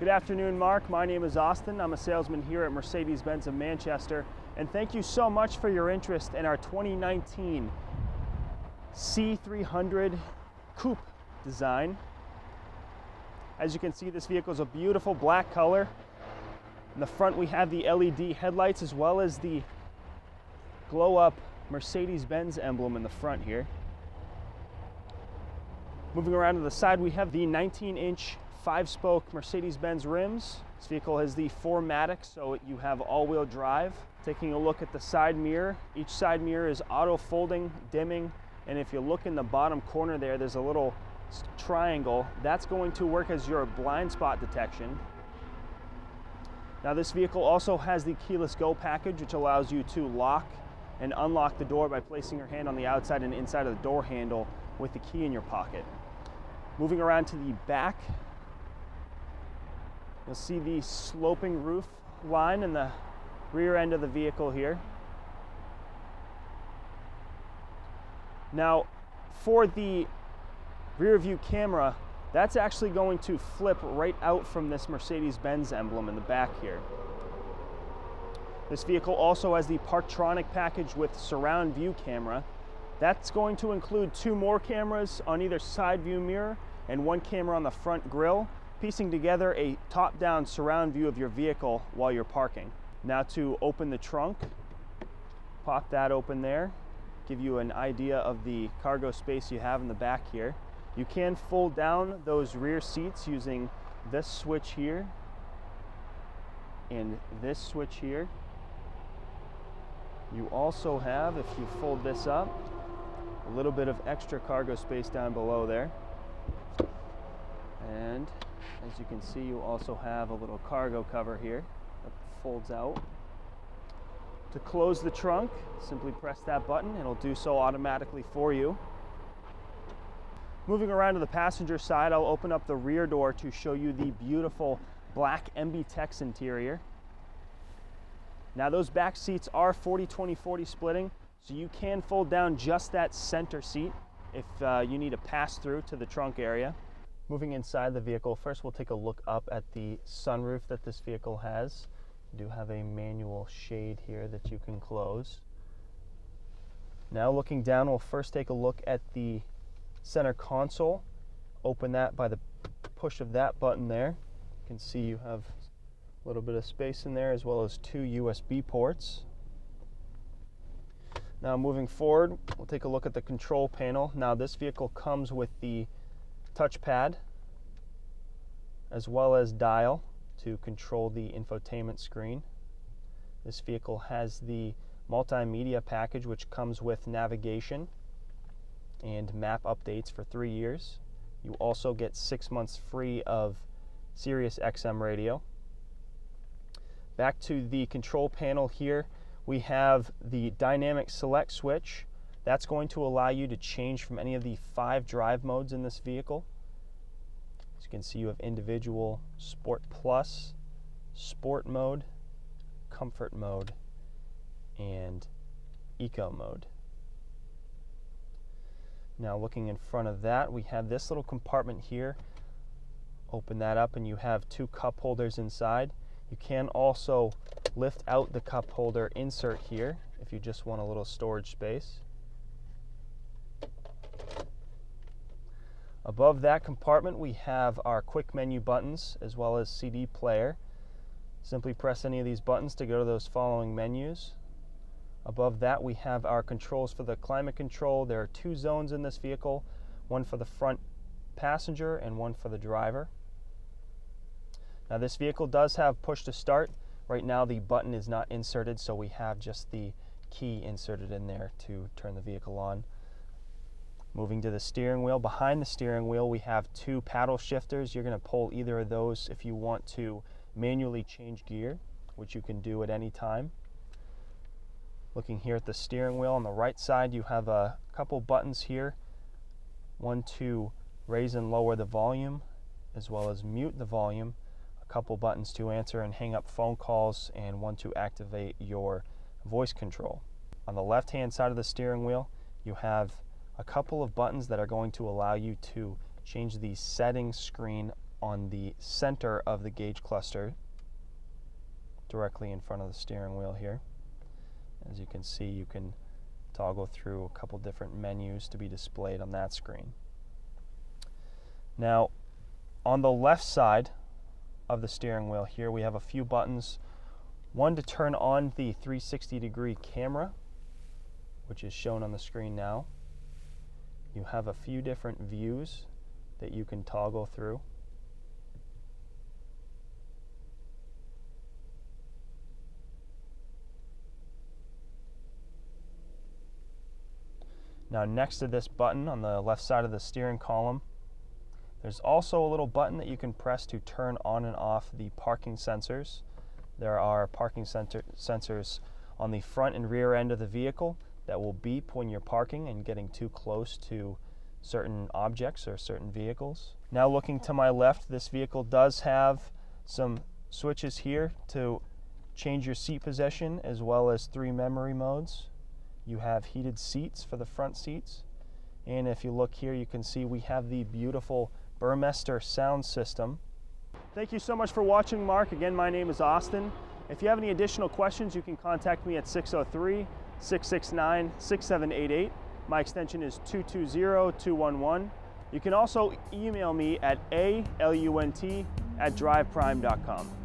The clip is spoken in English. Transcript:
Good afternoon, Mark. My name is Austin. I'm a salesman here at Mercedes-Benz of Manchester. And thank you so much for your interest in our 2019 C300 Coupe design. As you can see, this vehicle is a beautiful black color. In the front, we have the LED headlights as well as the glow up Mercedes-Benz emblem in the front here. Moving around to the side, we have the 19 inch five spoke Mercedes-Benz rims. This vehicle has the 4MATIC, so you have all-wheel drive. Taking a look at the side mirror, each side mirror is auto folding, dimming, and if you look in the bottom corner there, there's a little triangle. That's going to work as your blind spot detection. Now this vehicle also has the keyless go package, which allows you to lock and unlock the door by placing your hand on the outside and inside of the door handle with the key in your pocket. Moving around to the back, You'll see the sloping roof line in the rear end of the vehicle here. Now, for the rear view camera, that's actually going to flip right out from this Mercedes-Benz emblem in the back here. This vehicle also has the Parktronic package with surround view camera. That's going to include two more cameras on either side view mirror and one camera on the front grille piecing together a top-down surround view of your vehicle while you're parking. Now to open the trunk, pop that open there, give you an idea of the cargo space you have in the back here. You can fold down those rear seats using this switch here and this switch here. You also have, if you fold this up, a little bit of extra cargo space down below there. And as you can see, you also have a little cargo cover here that folds out. To close the trunk, simply press that button. It'll do so automatically for you. Moving around to the passenger side, I'll open up the rear door to show you the beautiful black MB-Tex interior. Now those back seats are 40-20-40 splitting, so you can fold down just that center seat if uh, you need a pass through to the trunk area. Moving inside the vehicle, first we'll take a look up at the sunroof that this vehicle has. You do have a manual shade here that you can close. Now looking down, we'll first take a look at the center console. Open that by the push of that button there. You can see you have a little bit of space in there as well as two USB ports. Now moving forward, we'll take a look at the control panel. Now this vehicle comes with the touchpad as well as dial to control the infotainment screen. This vehicle has the multimedia package which comes with navigation and map updates for three years. You also get six months free of Sirius XM radio. Back to the control panel here, we have the dynamic select switch that's going to allow you to change from any of the five drive modes in this vehicle. As you can see, you have individual, Sport Plus, Sport mode, Comfort mode, and Eco mode. Now looking in front of that, we have this little compartment here. Open that up and you have two cup holders inside. You can also lift out the cup holder insert here if you just want a little storage space. Above that compartment we have our quick menu buttons as well as CD player. Simply press any of these buttons to go to those following menus. Above that we have our controls for the climate control. There are two zones in this vehicle, one for the front passenger and one for the driver. Now this vehicle does have push to start. Right now the button is not inserted so we have just the key inserted in there to turn the vehicle on. Moving to the steering wheel, behind the steering wheel we have two paddle shifters. You're going to pull either of those if you want to manually change gear, which you can do at any time. Looking here at the steering wheel on the right side, you have a couple buttons here. One to raise and lower the volume, as well as mute the volume. Couple buttons to answer and hang up phone calls, and one to activate your voice control. On the left hand side of the steering wheel, you have a couple of buttons that are going to allow you to change the settings screen on the center of the gauge cluster directly in front of the steering wheel here. As you can see, you can toggle through a couple different menus to be displayed on that screen. Now, on the left side of the steering wheel here, we have a few buttons. One to turn on the 360 degree camera, which is shown on the screen now. You have a few different views that you can toggle through. Now next to this button on the left side of the steering column, there's also a little button that you can press to turn on and off the parking sensors. There are parking sensors on the front and rear end of the vehicle that will beep when you're parking and getting too close to certain objects or certain vehicles. Now looking to my left, this vehicle does have some switches here to change your seat position as well as three memory modes. You have heated seats for the front seats. And if you look here, you can see we have the beautiful Burmester sound system. Thank you so much for watching, Mark. Again, my name is Austin. If you have any additional questions, you can contact me at 603 669 6788. My extension is 220-211. You can also email me at alunt at driveprime.com.